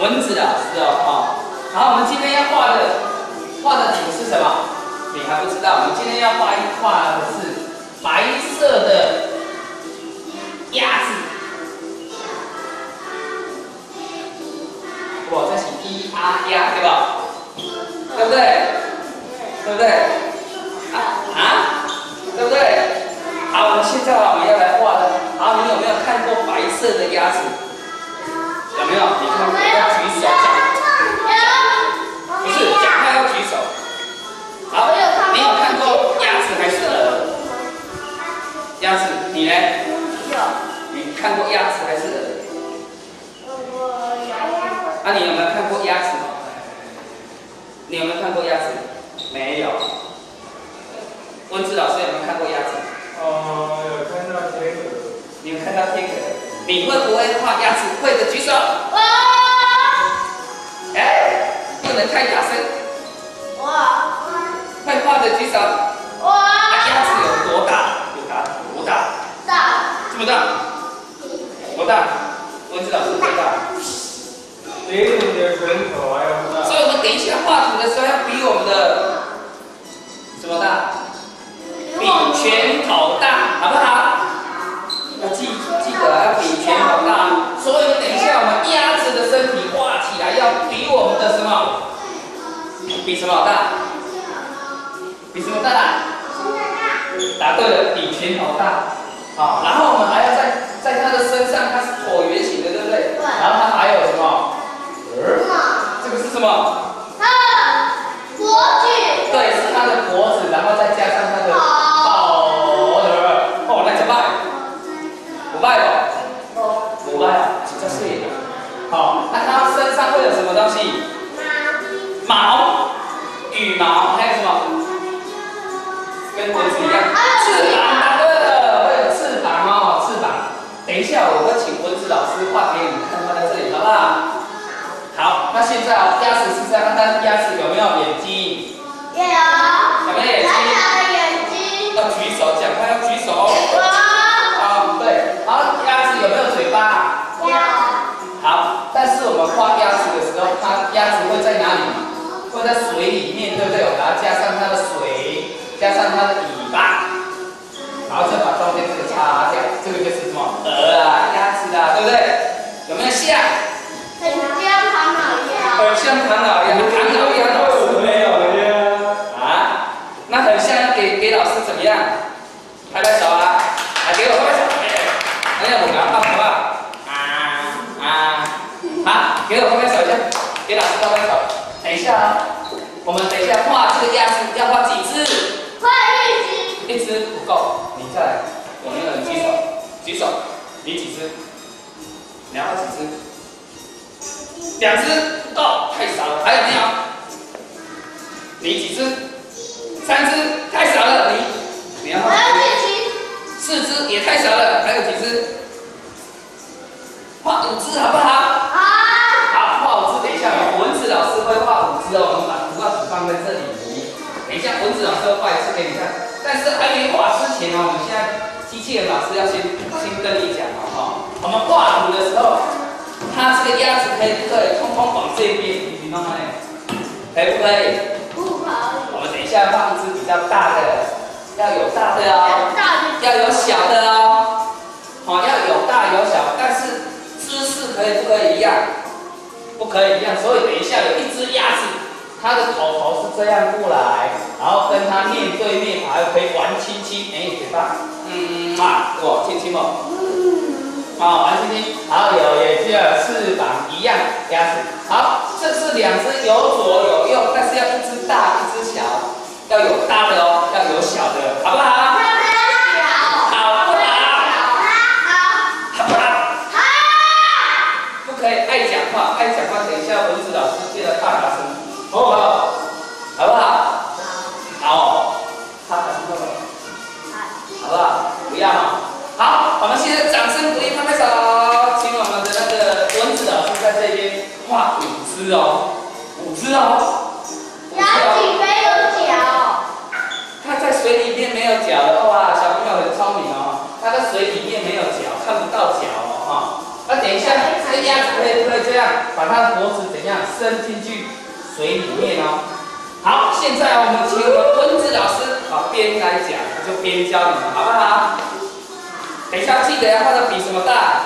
蚊子老师哦，好。好，我们今天要画的画的图是什么？你还不知道？我们今天要画一画的是白色的鸭子。我这是一阿鸭，对吧？对不对？对不对？啊啊？对不对？好，我们现在我们要来画的。好，你有没有看过白色的鸭子？没有？你看过？要举手。不是，讲话要举手。好，你有看过鸭子。还是鹅？鸭子，你呢？有。你看过鸭子。还是鹅？我有。啊，你有没有看过鸭子？你有没有看过鸭子？没有。温志老师有没有看过鸭子？哦，有看到天鹅。你有看到天鹅？你会不会画鸭子？会的举手。我。哎，不能太大声。我。会画的举手。里面，对不对？我把它加上它的水，加上它的尾巴，然后再把中间这个擦掉，这个就是什么？鹅啊，鸭子啊，对不对？有没有像？很像唐老鸭。很像唐老鸭，唐老鸭老师没有呀。啊？那很像给给老师怎么样？拍拍手啊！来给我拍拍手。哎呀，我给他拍好不好？啊啊！好，给我拍拍手一下，给老师拍拍手。等一下啊，我们等一下画这个鸭子要画几只？画一只。一只不够，你再来。有没有人举手？举手。你几只？你要画几只？两只不够，太少了。还有没有？你几只？三只，太少了。你你要画？四只也太少了。还有几只？画五只好不好？好。好，画五只。等一下，蚊子老师会画五只哦。我们把图画纸放在这里。等一下，蚊子老师会画一次给你看。但是还没画之前呢，我们现在机器人老师要先先跟你讲哦，哈。我们画图的时候，那这个鸭子可以不可以通通往这边移呢？可以不可以？不可以。我们等一下放一只比较大的，要有大的哦，要,有小的哦，好、哦，要有大有小，但是姿势可以不可以一样？不可以一样，所以等一下有一只鸭子，它的头头是这样过来，然后跟它面对面，还可以玩亲亲，哎、欸，嘴巴，嗯，啊，我亲亲哦。嗯好黄星星好有眼睛翅膀一样鸭子。好这是两只有左有右但是要一只大一只小要有大的哦要有小的好不好？好不好好好不好？好不好？好不可以爱讲话爱讲话等一下蚊子老师变得大大声好好ティスま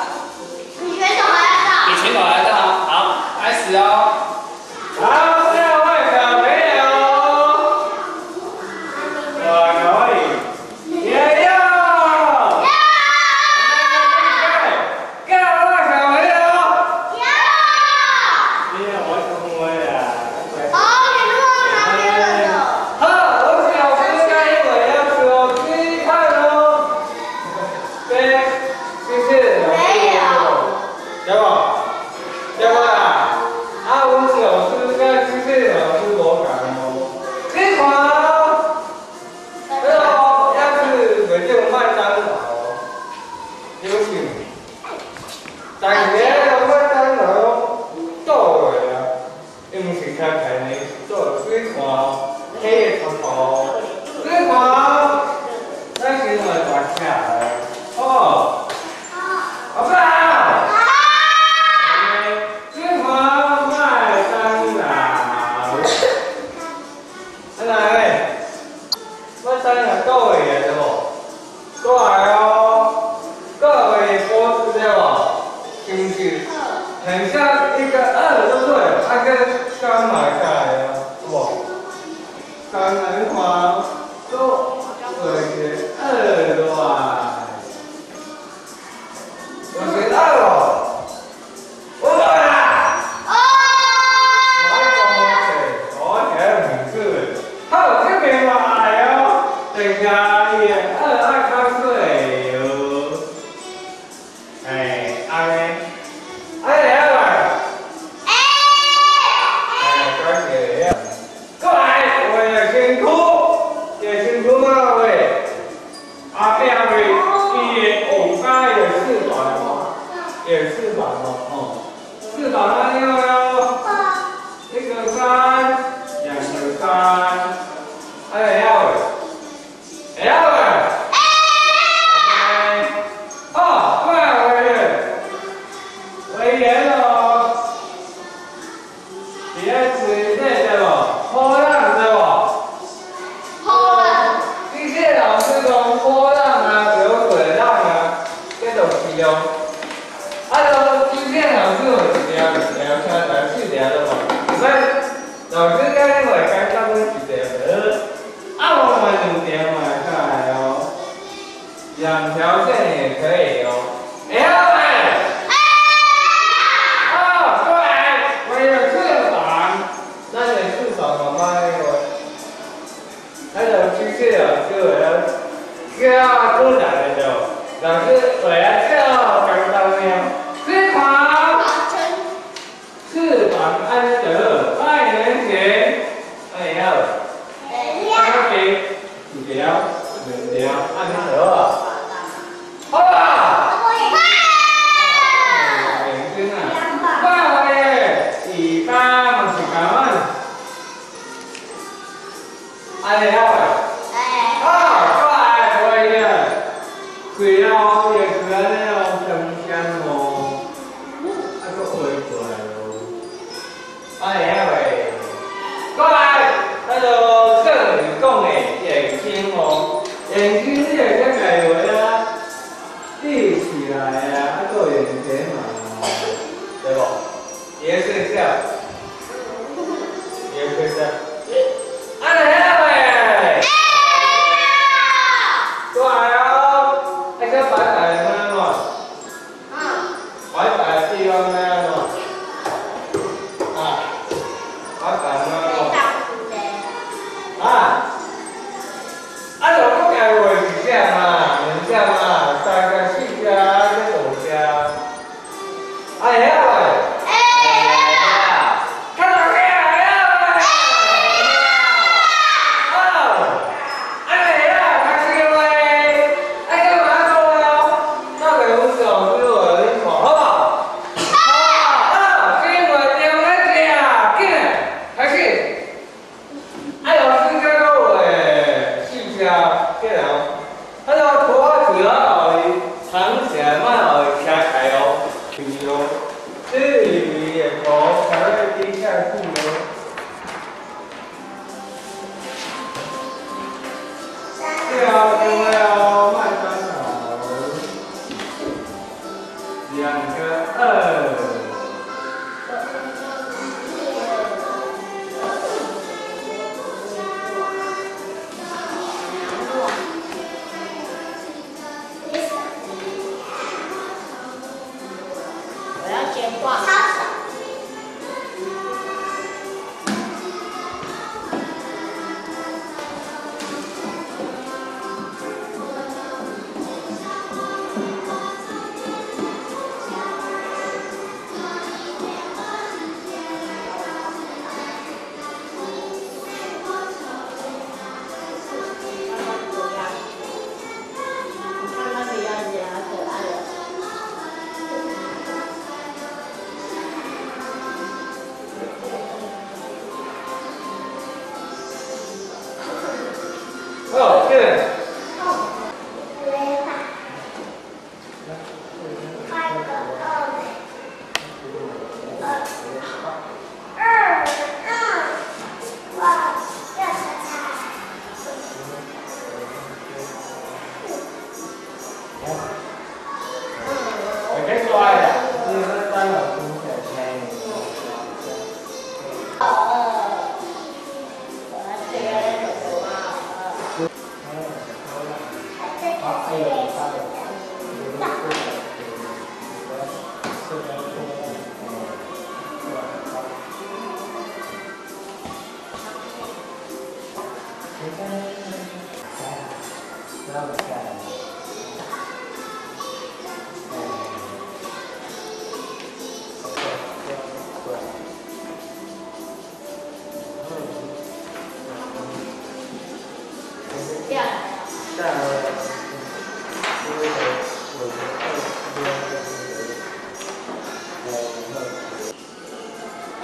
Tá, Now,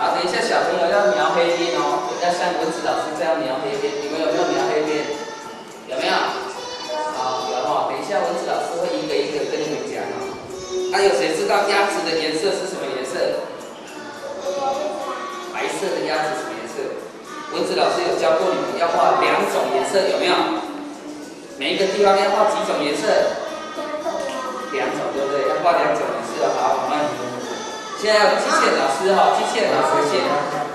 好，等一下小朋友要描黑边哦，要像文子老师这样描黑边，你们有没有描黑边？有没有？好，有哈。等一下文子老师会一个一个跟你们讲哦。那有谁知道鸭子的颜色是什么颜色？白色的鸭子什么颜色？文子老师有教过你们要画两种颜色，有没有？每一个地方要画几种颜色？两种，对不对？要画两种颜色。好，现在要机械老师哈，机械老师先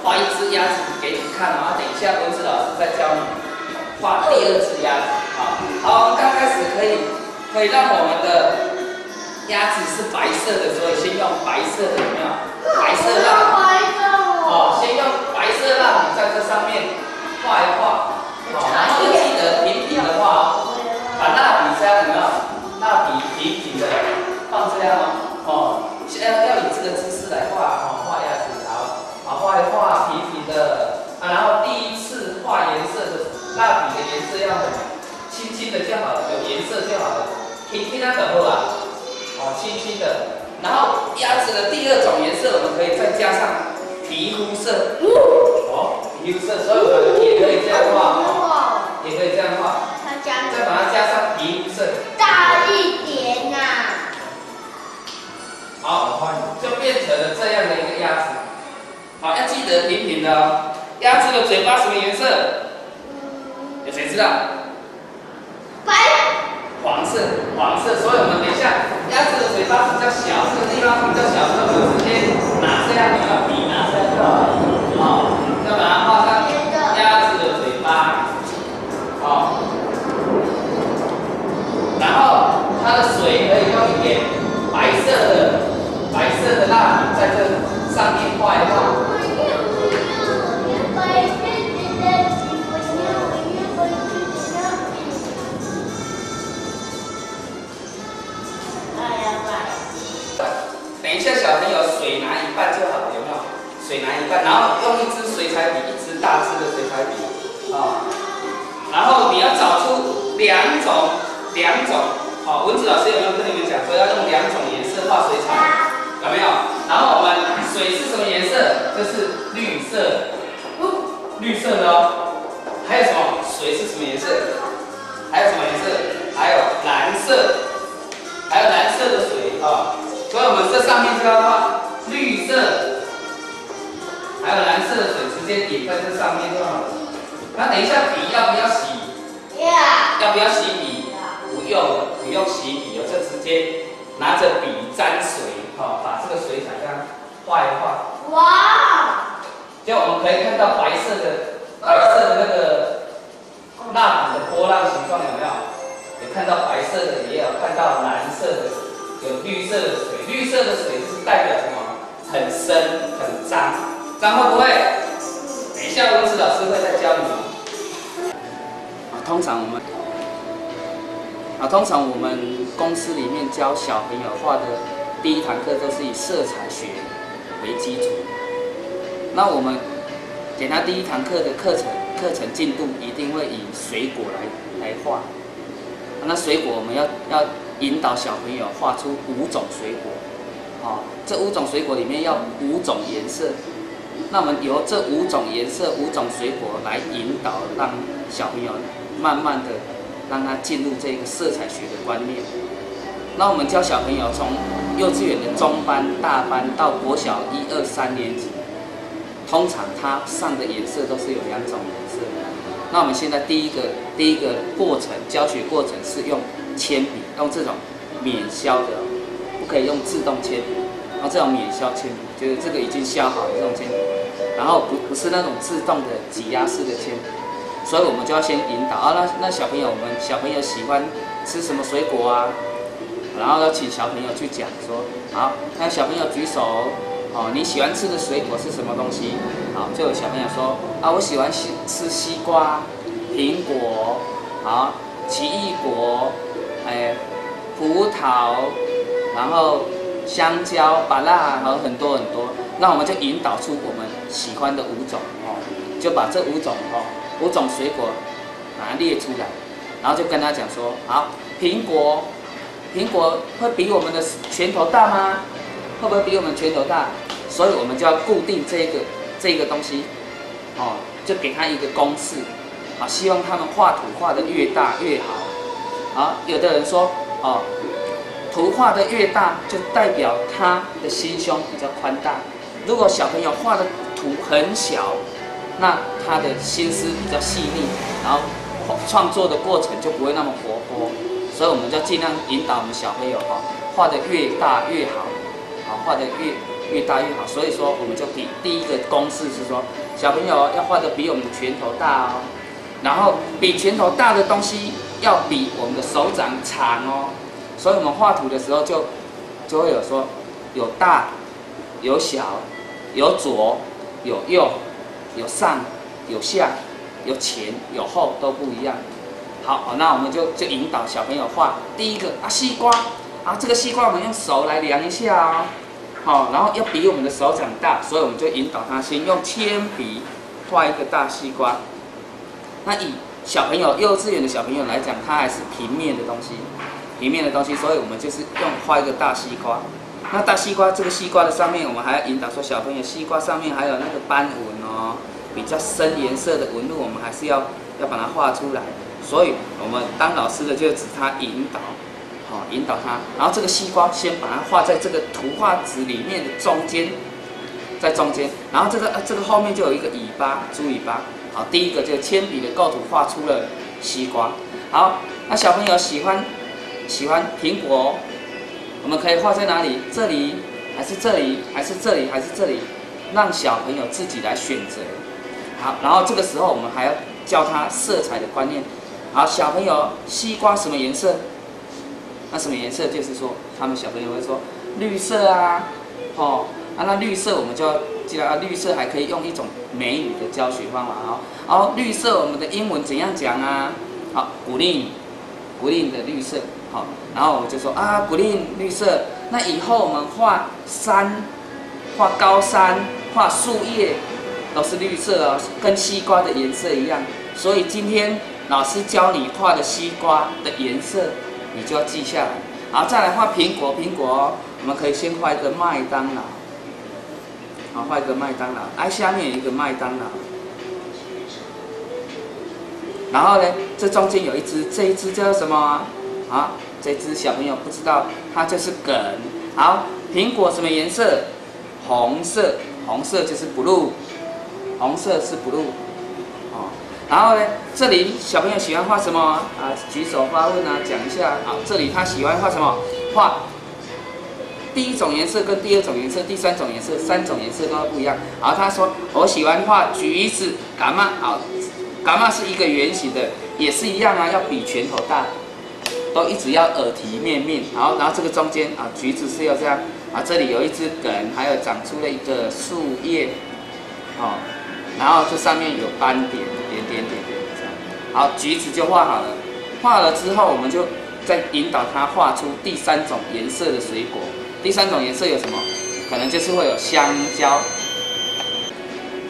画一只鸭子给你看，然后等一下文子老师再教你画第二只鸭子。好，好，我们刚开始可以可以让我们的鸭子是白色的，所以先用白色的，有没有？白色蜡笔。哦，先用白色蜡笔在这上面画一画，好，然后记得平平的画，把蜡笔这样有没有？蜡笔平平的放这样哦，哦，现在要以这个蜡笔的颜色要很轻轻的就好了，有颜色就好了，轻轻它等会啊，哦，轻轻的，然后鸭子的第二种颜色我们可以再加上。皮肤色，哦，皮肤色，所以我们也可以这样画，哦，也可以这样画，再把它加上皮肤色，大一点呐。好，就变成了这样的一个鸭子。好，要记得平平的哦。鸭子的嘴巴什么颜色？有谁知道？白。黄色，黄色。所以我们等一下，鸭子的嘴巴比较小，这个地方比较小，所以我们直接拿这样的笔拿这样就好了。好，再把它画上鸭子的嘴巴。好，然后它的水可以用一点白色的白色的蜡笔在这上面画一画。小朋友水拿一半就好了，有没有？水拿一半，然后用一支水彩笔，一支大支的水彩笔，啊，然后你要找出两种，两种，好，文子老师有没有跟你们讲说要用两种颜色画水彩？有没有？然后我们水是什么颜色？这是绿色，绿色的哦。还有什么？水是什么颜色？还有什么颜色？还有蓝色，还有蓝色的水啊。所以我们这上面就要画绿色，还有蓝色的水，直接点在这上面就好了。那等一下笔要不要洗？要不要洗笔？不用，不用洗笔，我就直接拿着笔沾水，好，把这个水彩这样画一画。哇！就我们可以看到白色的白色的那个蜡笔的波浪形状有没有？有看到白色的，也有看到蓝色的。有绿色的水，绿色的水是代表什么？很深、很脏，脏会不会？等一下，文子老师会再教你。啊，通常我们啊，通常我们公司里面教小朋友画的第一堂课都是以色彩学为基础。那我们给他第一堂课的课程课程进度一定会以水果来来画。那水果我们要要。引导小朋友画出五种水果，好，这五种水果里面要五种颜色。那我们由这五种颜色、五种水果来引导，让小朋友慢慢的让他进入这个色彩学的观念。那我们教小朋友从幼稚园的中班、大班到国小一二三年级，通常他上的颜色都是有两种颜色。那我们现在第一个第一个过程教学过程是用铅笔。用这种免削的，不可以用自动铅笔。然后这种免削铅笔，就是这个已经削好的这种铅笔，然后不不是那种自动的挤压式的铅笔，所以我们就要先引导啊。那那小朋友，我们小朋友喜欢吃什么水果啊？然后要请小朋友去讲说，好，那小朋友举手，哦，你喜欢吃的水果是什么东西？好，就有小朋友说，啊，我喜欢西吃西瓜、苹果，好，奇异果，哎，葡萄，然后。香蕉、芭乐和很多很多，那我们就引导出我们喜欢的五种哦，就把这五种哦五种水果把它列出来，然后就跟他讲说，好，苹果，苹果会比我们的拳头大吗？会不会比我们拳头大？所以我们就要固定这个这个东西，哦，就给他一个公式，啊，希望他们画图画的越大越好，啊，有的人说，哦。图画的越大，就代表他的心胸比较宽大。如果小朋友画的图很小，那他的心思比较细腻，然后创作的过程就不会那么活泼。所以我们就尽量引导我们小朋友哈，画的越大越好，画的越越大越好。所以说，我们就第第一个公式是说，小朋友要画的比我们拳头大哦，然后比拳头大的东西要比我们的手掌长哦。所以我们画图的时候就就会有说有大有小有左有右有上有下有前有后都不一样。好，那我们就就引导小朋友画第一个啊西瓜啊这个西瓜我们用手来量一下哦，好，然后要比我们的手掌大，所以我们就引导他先用铅笔画一个大西瓜。那以小朋友幼稚园的小朋友来讲，它还是平面的东西。平面的东西，所以我们就是用画一个大西瓜。那大西瓜这个西瓜的上面，我们还要引导说小朋友，西瓜上面还有那个斑纹哦，比较深颜色的纹路，我们还是要要把它画出来。所以我们当老师的就指他引导，好引导他。然后这个西瓜先把它画在这个图画纸里面的中间，在中间。然后这个这个后面就有一个尾巴，猪尾巴。好，第一个就铅笔的构图画出了西瓜。好，那小朋友喜欢。喜欢苹果，我们可以画在哪里？这里，还是这里，还是这里，还是这里？让小朋友自己来选择。好，然后这个时候我们还要教他色彩的观念。好，小朋友，西瓜什么颜色？那什么颜色？就是说，他们小朋友会说绿色啊，哦，啊，那绿色我们就要记得啊，绿色还可以用一种美语的教学方法啊。好，绿色我们的英文怎样讲啊？好，green，green 的绿色。好，然后我就说啊，古令绿色。那以后我们画山，画高山，画树叶，都是绿色哦，跟西瓜的颜色一样。所以今天老师教你画的西瓜的颜色，你就要记下来。好，再来画苹果，苹果，我们可以先画一个麦当劳。好，画一个麦当劳，哎，下面有一个麦当劳。然后呢，这中间有一只，这一只叫什么？啊，这只小朋友不知道，它就是梗。好，苹果什么颜色？红色，红色就是 blue，红色是 blue。哦，然后呢，这里小朋友喜欢画什么？啊，举手发问啊，讲一下。好，这里他喜欢画什么？画第一种颜色跟第二种颜色、第三种颜色，三种颜色都不一样。好，他说我喜欢画橘子、蛤蟆。好，蛤蟆是一个圆形的，也是一样啊，要比拳头大。都一直要耳提面命，好，然后这个中间啊，橘子是要这样啊，这里有一只梗，还有长出了一个树叶，哦，然后这上面有斑点，点点点这样，好，橘子就画好了，画了之后，我们就再引导他画出第三种颜色的水果，第三种颜色有什么？可能就是会有香蕉，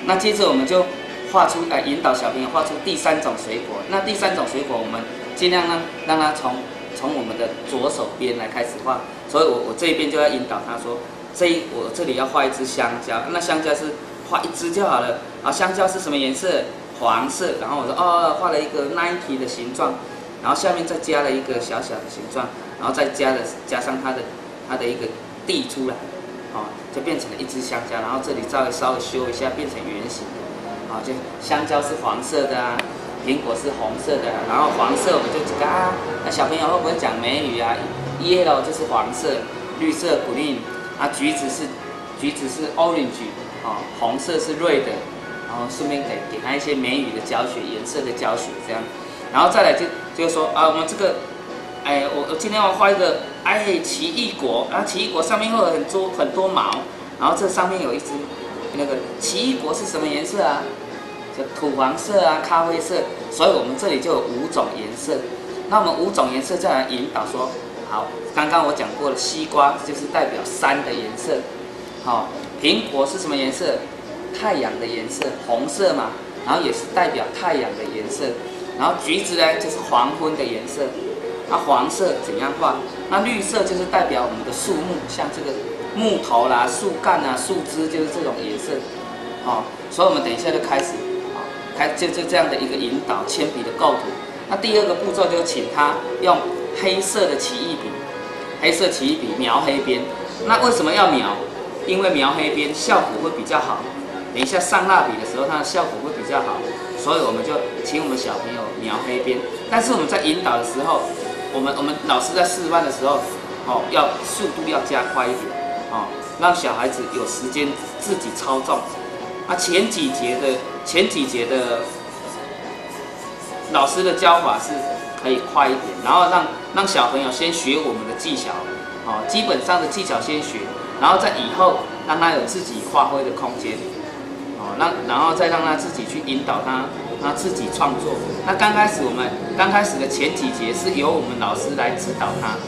那接着我们就画出来，引导小朋友画出第三种水果，那第三种水果我们。尽量让让他从从我们的左手边来开始画，所以我我这一边就要引导他说，这一我这里要画一只香蕉，那香蕉是画一只就好了啊。香蕉是什么颜色？黄色。然后我说哦，画了一个 Nike 的形状，然后下面再加了一个小小的形状，然后再加了加上它的它的一个地出来，哦，就变成了一只香蕉。然后这里稍微稍微修一下，变成圆形的，啊，就香蕉是黄色的啊。苹果是红色的，然后黄色我们就讲啊，那小朋友会不会讲美语啊？yellow 就是黄色，绿色 green，啊，橘子是橘子是 orange，啊，红色是 red，然后顺便给给他一些美语的教学，颜色的教学这样，然后再来就就是说啊，我们这个，哎，我我今天要画一个哎奇异果，然后奇异果上面会有很多很多毛，然后这上面有一只那个奇异果是什么颜色啊？就土黄色啊，咖啡色，所以我们这里就有五种颜色。那我们五种颜色再来引导说，好，刚刚我讲过了，西瓜就是代表山的颜色，好，苹果是什么颜色？太阳的颜色，红色嘛，然后也是代表太阳的颜色。然后橘子呢，就是黄昏的颜色。那黄色怎样画？那绿色就是代表我们的树木，像这个木头啦、树干啊、树枝，就是这种颜色。哦，所以我们等一下就开始，啊，开就就这样的一个引导铅笔的构图。那第二个步骤就请他用黑色的奇异笔，黑色奇异笔描黑边。那为什么要描？因为描黑边效果会比较好。等一下上蜡笔的时候，它的效果会比较好。所以我们就请我们小朋友描黑边。但是我们在引导的时候，我们我们老师在示范的时候，哦，要速度要加快一点，哦，让小孩子有时间自己操纵。啊，前几节的前几节的。老师的教法是可以快一点，然后让让小朋友先学我们的技巧，哦，基本上的技巧先学，然后在以后让他有自己发挥的空间，哦，那然后再让他自己去引导他，他自己创作。那刚开始我们刚开始的前几节是由我们老师来指导他，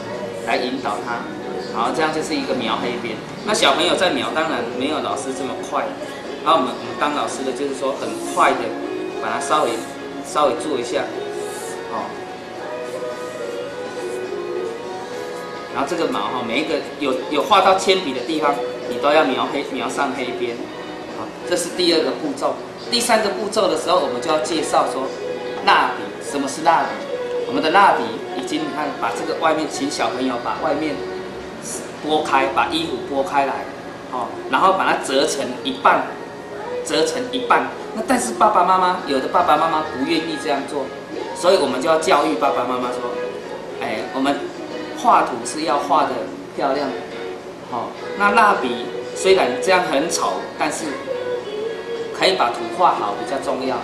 来引导他，然后这样就是一个描黑边。那小朋友在描，当然没有老师这么快，然后我们我们当老师的就是说很快的把它稍微。稍微做一下，哦，然后这个毛哈，每一个有有画到铅笔的地方，你都要描黑描上黑边，这是第二个步骤。第三个步骤的时候，我们就要介绍说，蜡笔什么是蜡笔？我们的蜡笔已经你看，把这个外面，请小朋友把外面拨开，把衣服拨开来，哦，然后把它折成一半。折成一半，那但是爸爸妈妈有的爸爸妈妈不愿意这样做，所以我们就要教育爸爸妈妈说，哎，我们画图是要画的漂亮，好，那蜡笔虽然这样很丑，但是可以把图画好比较重要，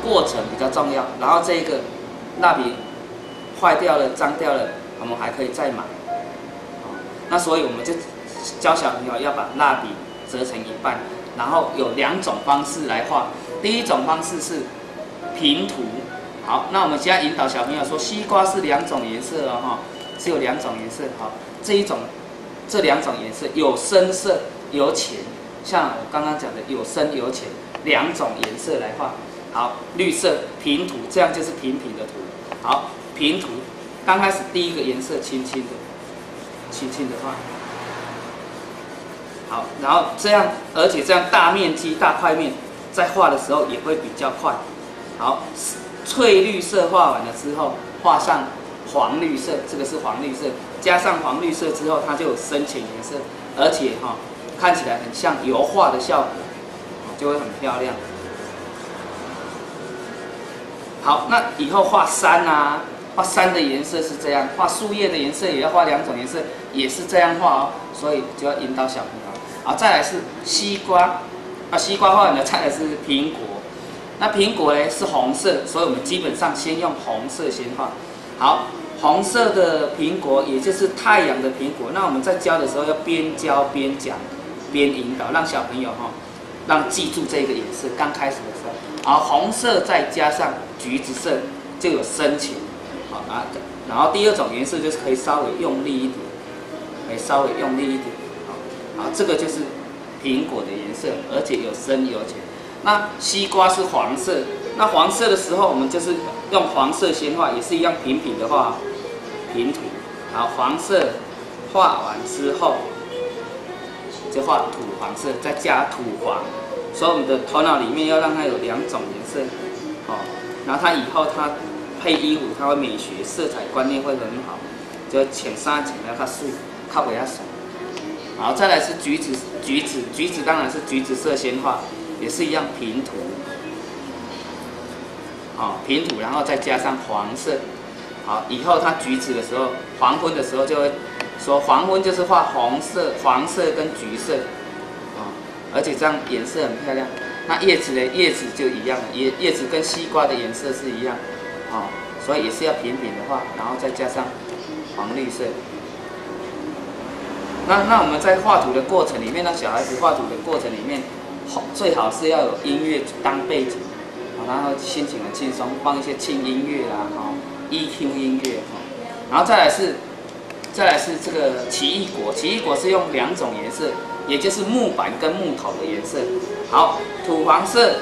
过程比较重要，然后这个蜡笔坏掉了、脏掉了，我们还可以再买，那所以我们就教小朋友要把蜡笔折成一半。然后有两种方式来画，第一种方式是平涂。好，那我们现在引导小朋友说，西瓜是两种颜色哦，哈，是有两种颜色。好，这一种，这两种颜色有深色有浅，像我刚刚讲的有深有浅，两种颜色来画。好，绿色平涂，这样就是平平的涂。好，平涂，刚开始第一个颜色轻轻的，轻轻的画。好，然后这样，而且这样大面积、大块面，在画的时候也会比较快。好，翠绿色画完了之后，画上黄绿色，这个是黄绿色，加上黄绿色之后，它就有深浅颜色，而且哈，看起来很像油画的效果，就会很漂亮。好，那以后画山啊，画山的颜色是这样，画树叶的颜色也要画两种颜色，也是这样画哦，所以就要引导小朋友。好，再来是西瓜，啊，西瓜画完了，再来是苹果。那苹果呢是红色，所以我们基本上先用红色先画。好，红色的苹果，也就是太阳的苹果。那我们在教的时候要边教边讲，边引导，让小朋友哈，让记住这个颜色。刚开始的时候，好，红色再加上橘子色，就有深情。好，啊，然后第二种颜色就是可以稍微用力一点，可以稍微用力一点。好，这个就是苹果的颜色，而且有深有浅。那西瓜是黄色，那黄色的时候，我们就是用黄色先画，也是一样平平的画，平涂。好，黄色画完之后，就画土黄色，再加土黄。所以我们的头脑里面要让它有两种颜色，哦，然后它以后它配衣服，它会美学，色彩观念会很好。就浅沙浅要它水，靠不要少。好，再来是橘子，橘子，橘子当然是橘子色先画，也是一样平涂，好平涂，然后再加上黄色，好，以后它橘子的时候，黄昏的时候就会说黄昏就是画红色、黄色跟橘色，啊，而且这样颜色很漂亮。那叶子呢？叶子就一样，叶叶子跟西瓜的颜色是一样，啊，所以也是要平平的画，然后再加上黄绿色。那那我们在画图的过程里面，让小孩子画图的过程里面，好最好是要有音乐当背景，啊，然后心情很轻松，放一些轻音乐啊，哈，EQ 音乐哈，然后再来是，再来是这个奇异果，奇异果是用两种颜色，也就是木板跟木头的颜色，好，土黄色，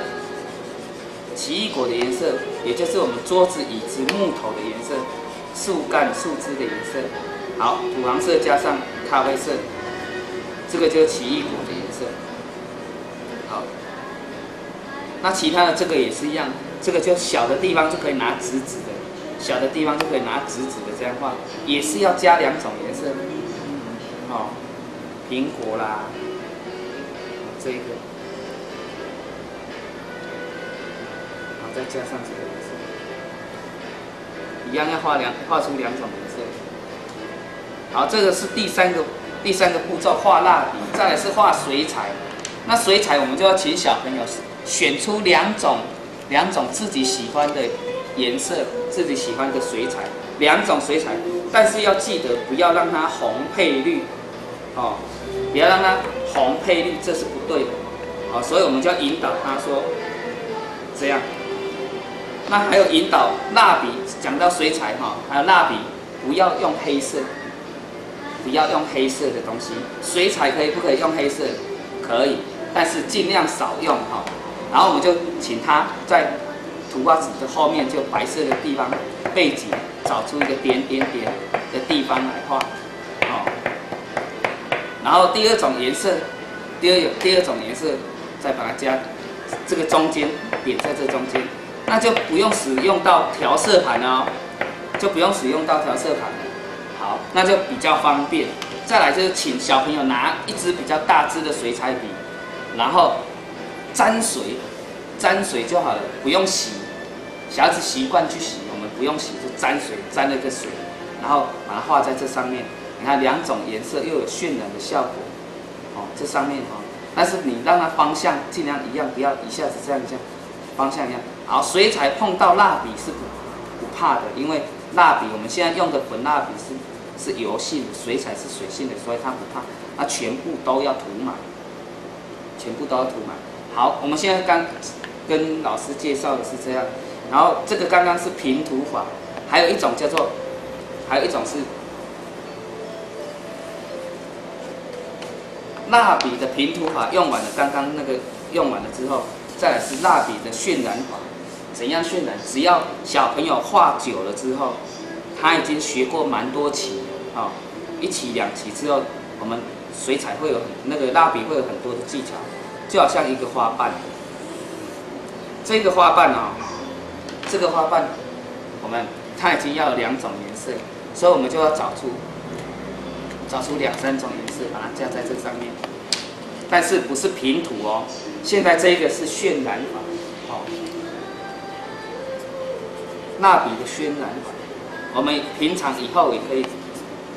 奇异果的颜色，也就是我们桌子椅子木头的颜色，树干树枝的颜色，好，土黄色加上。咖啡色，这个就是奇异果的颜色。好，那其他的这个也是一样，这个就小的地方就可以拿直直的，小的地方就可以拿直直的这样画，也是要加两种颜色。好，苹果啦，这一个，好，再加上这个颜色，一样要画两画出两种颜色。好，这个是第三个第三个步骤，画蜡笔，再来是画水彩。那水彩我们就要请小朋友选出两种两种自己喜欢的颜色，自己喜欢的水彩，两种水彩，但是要记得不要让它红配绿，哦，不要让它红配绿，这是不对的，好，所以我们就要引导他说这样。那还有引导蜡笔，讲到水彩哈，还有蜡笔不要用黑色。不要用黑色的东西，水彩可以不可以用黑色？可以，但是尽量少用哈。然后我们就请他在图画纸的后面，就白色的地方背景，找出一个点点点的地方来画，哦。然后第二种颜色，第二第二种颜色，再把它加这个中间点在这中间，那就不用使用到调色盘哦，就不用使用到调色盘了。好，那就比较方便。再来就是请小朋友拿一支比较大支的水彩笔，然后沾水，沾水就好了，不用洗。小孩子习惯去洗，我们不用洗，就沾水，沾那个水，然后把它画在这上面。你看两种颜色又有渲染的效果。哦，这上面哦，但是你让它方向尽量一样，不要一下子这样这样，方向一样。好，水彩碰到蜡笔是不不怕的，因为蜡笔我们现在用的粉蜡笔是。是油性的，水彩是水性的，所以它不怕。那全部都要涂满，全部都要涂满。好，我们现在刚跟老师介绍的是这样。然后这个刚刚是平涂法，还有一种叫做，还有一种是蜡笔的平涂法。用完了，刚刚那个用完了之后，再来是蜡笔的渲染法。怎样渲染？只要小朋友画久了之后，他已经学过蛮多期。好，一起两起之后，我们水彩会有那个蜡笔会有很多的技巧，就好像一个花瓣。这个花瓣哦，这个花瓣，我们它已经要有两种颜色，所以我们就要找出找出两三种颜色，把它加在这上面。但是不是平涂哦，现在这个是渲染法，好，蜡笔的渲染法，我们平常以后也可以。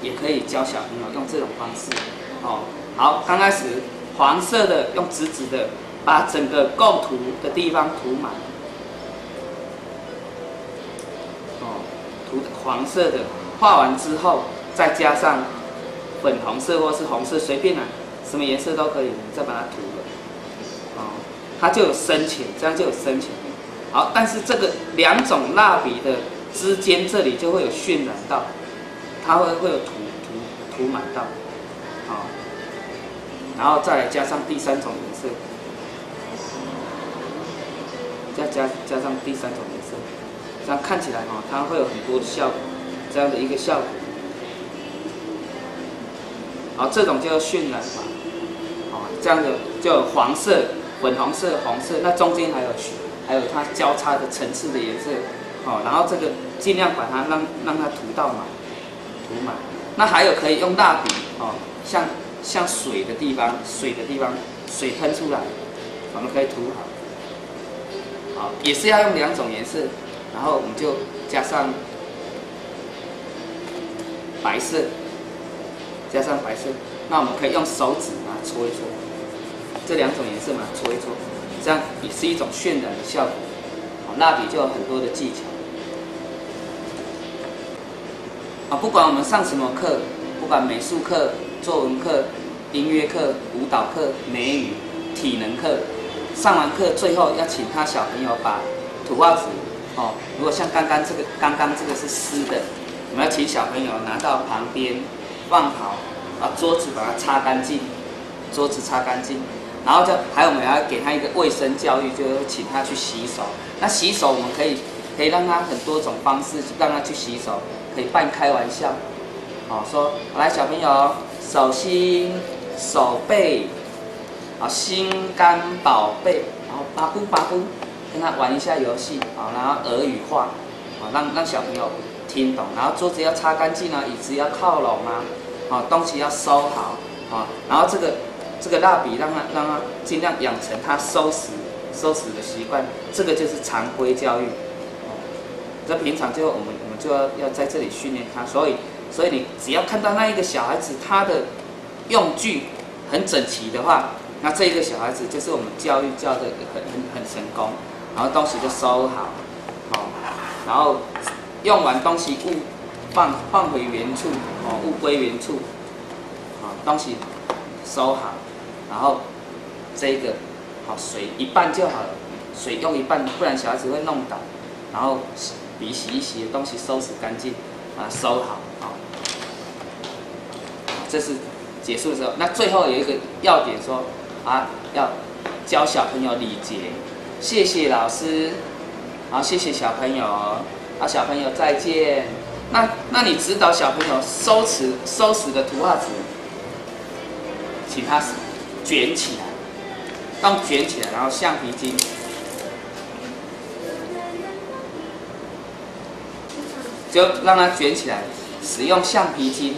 也可以教小朋友用这种方式，哦，好，刚开始黄色的用直直的把整个构图的地方涂满，黄色的画完之后，再加上粉红色或是红色，随便啊，什么颜色都可以，你再把它涂了，哦，它就有深浅，这样就有深浅。好，但是这个两种蜡笔的之间这里就会有渲染到。它会会有涂涂涂满到，好，然后再加上第三种颜色，再加加上第三种颜色，这样看起来哈，它会有很多的效果，这样的一个效果。好，这种叫渲染法，哦，这样的就黄色、粉红色、红色，那中间还有还有它交叉的层次的颜色，哦，然后这个尽量把它让让它涂到满。涂满，那还有可以用蜡笔哦，像像水的地方，水的地方，水喷出来，我们可以涂好，好，也是要用两种颜色，然后我们就加上白色，加上白色，那我们可以用手指把它搓一搓，这两种颜色嘛搓一搓，这样也是一种渲染的效果。好，蜡笔就有很多的技巧。啊，不管我们上什么课，不管美术课、作文课、音乐课、舞蹈课、美语、体能课，上完课最后要请他小朋友把图画纸，哦，如果像刚刚这个，刚刚这个是湿的，我们要请小朋友拿到旁边放好，把，桌子把它擦干净，桌子擦干净，然后就还有我们要给他一个卫生教育，就是请他去洗手。那洗手我们可以可以让他很多种方式让他去洗手，可以半开玩笑，好说，来小朋友，手心、手背，啊，心肝宝贝，然后巴布巴布。跟他玩一下游戏，啊，然后俄语化，啊，让让小朋友听懂，然后桌子要擦干净啊，椅子要靠拢啊，啊，东西要收好，啊，然后这个这个蜡笔让他让他尽量养成他收拾收拾的习惯，这个就是常规教育，哦，这平常就我们我们就要要在这里训练他，所以所以你只要看到那一个小孩子他的用具很整齐的话，那这一个小孩子就是我们教育教的很很很成功。然后东西就收好，好，然后用完东西物放放回原处，哦，物归原处，好，东西收好，然后这个好水一半就好了，水用一半，不然小孩子会弄倒。然后笔洗一洗，东西收拾干净，啊，收好，好，这是结束的时候。那最后有一个要点说，啊，要教小朋友礼节。谢谢老师，好，谢谢小朋友，好，小朋友再见。那那你指导小朋友收拾收拾的图画纸，请他卷起来，当卷起来，然后橡皮筋，就让它卷起来，使用橡皮筋，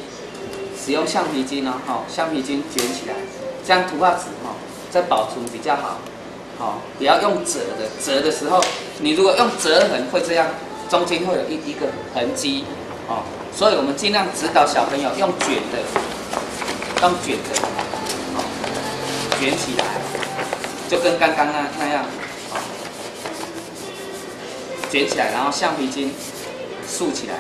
使用橡皮筋哦，好，橡皮筋卷起来，这样图画纸哈，再保存比较好。好，不要用折的，折的时候，你如果用折痕会这样，中间会有一一个痕迹，哦，所以我们尽量指导小朋友用卷的，用卷的，哦，卷起来，就跟刚刚那那样，哦，卷起来，然后橡皮筋竖起来。